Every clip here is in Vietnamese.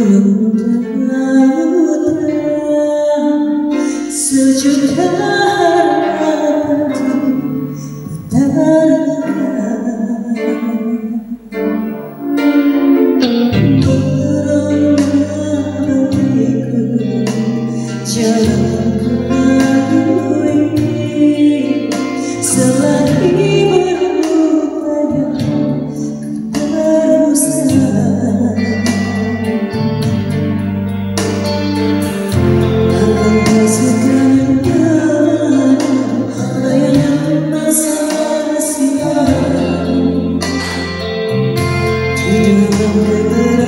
Hallelujah. remember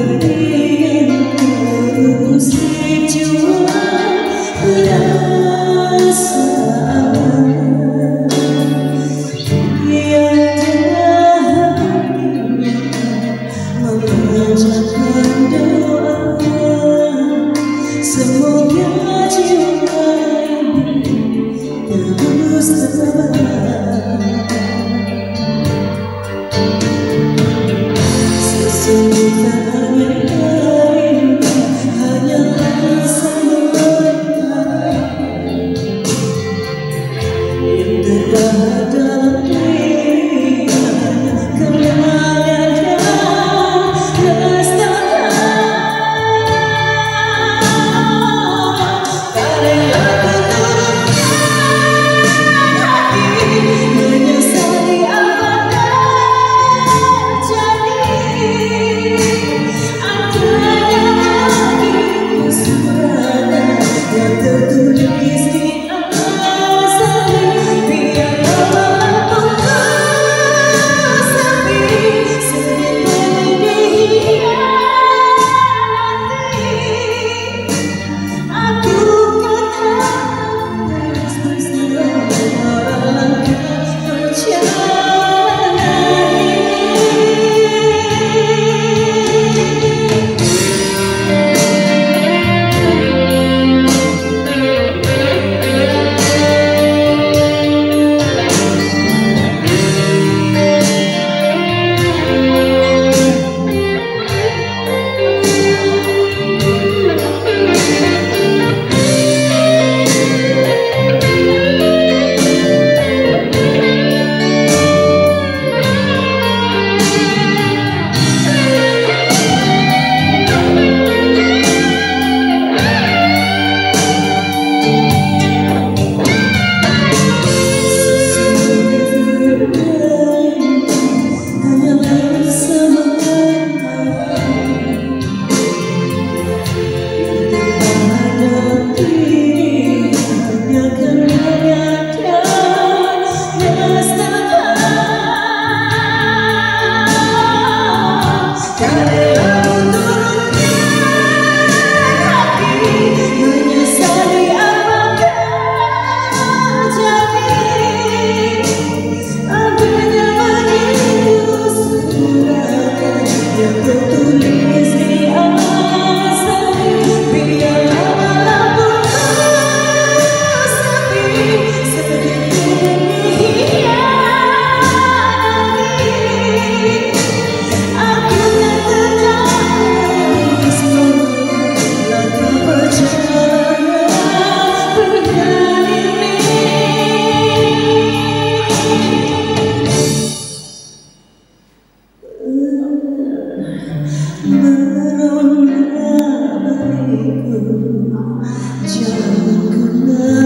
đâu nữa bất cứ chờ cứ nơi